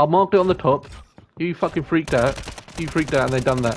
I marked it on the top. You fucking freaked out. You freaked out and they done that.